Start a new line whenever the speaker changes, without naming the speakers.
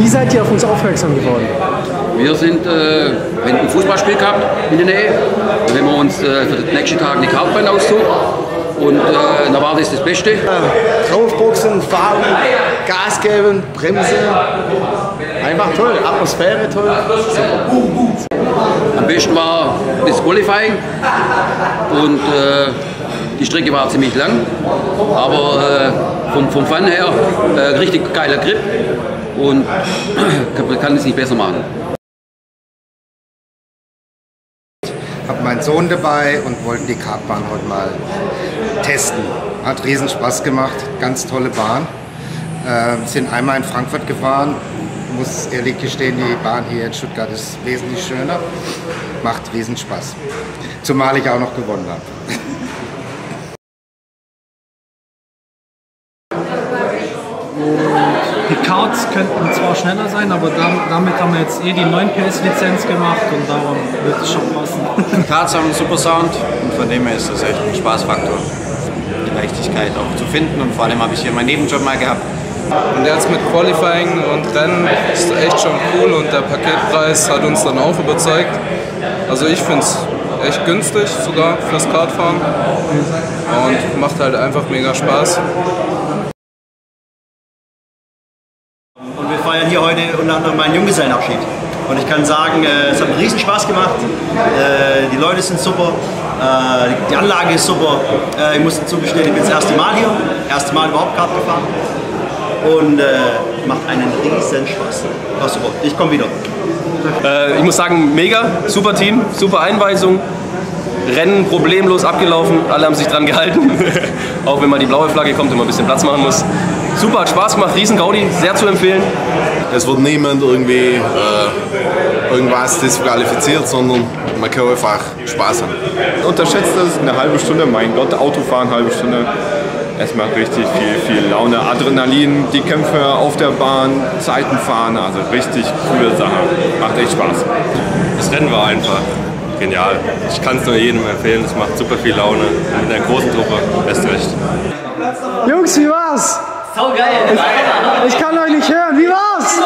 Wie seid ihr auf uns aufmerksam geworden?
Wir sind, äh, wenn ein Fußballspiel gehabt in der Nähe, dann haben wir uns äh, für den nächsten Tag eine Kartbahn ausgesucht und äh, da war das das Beste.
Draufboxen, fahren, Gas geben, Bremse. Einfach toll, Atmosphäre toll.
Am besten war das Qualifying und äh, die Strecke war ziemlich lang, aber äh, vom, vom Fun her äh, richtig geiler Grip und kann es nicht besser machen.
habe meinen Sohn dabei und wollten die Kartbahn heute mal testen. Hat riesen Spaß gemacht, ganz tolle Bahn. Äh, sind einmal in Frankfurt gefahren. Muss ehrlich gestehen, die Bahn hier in Stuttgart ist wesentlich schöner. Macht riesen Spaß. Zumal ich auch noch gewonnen habe.
könnten zwar schneller sein, aber damit haben wir jetzt eh die 9 PS Lizenz gemacht und darum wird es schon passen.
Die Karts haben einen super Sound und von dem her ist das echt ein Spaßfaktor. Die Leichtigkeit auch zu finden und vor allem habe ich hier meinen Nebenjob mal gehabt.
Und jetzt mit Qualifying und Rennen ist echt schon cool und der Paketpreis hat uns dann auch überzeugt. Also ich finde es echt günstig sogar fürs Kartfahren und macht halt einfach mega Spaß.
Feiern hier heute unter anderem meinen Junggesellenabschied. Und ich kann sagen, äh, es hat einen riesen Spaß gemacht. Äh, die Leute sind super, äh, die Anlage ist super. Ich muss zugestehen, ich bin das erste Mal hier, erste Mal überhaupt Kart gefahren. Und macht einen riesen Spaß. War super. Ich komme wieder.
ich muss sagen, mega, super Team, super Einweisung. Rennen problemlos abgelaufen, alle haben sich dran gehalten. Auch wenn mal die blaue Flagge kommt man ein bisschen Platz machen muss. Super, hat Spaß gemacht, riesen Gaudi, sehr zu empfehlen.
Es wird niemand irgendwie äh, irgendwas disqualifiziert, sondern man kann einfach Spaß haben.
Unterschätzt das, eine halbe Stunde, mein Gott, Autofahren, eine halbe Stunde. Es macht richtig viel, viel Laune. Adrenalin, die Kämpfe auf der Bahn, Zeiten fahren, also richtig coole Sache. Macht echt Spaß.
Das Rennen war einfach genial. Ich kann es nur jedem empfehlen, es macht super viel Laune. Mit einer großen Truppe, best recht.
Jungs, wie war's?
Sau geil!
Ich, ich kann euch nicht hören, wie war's?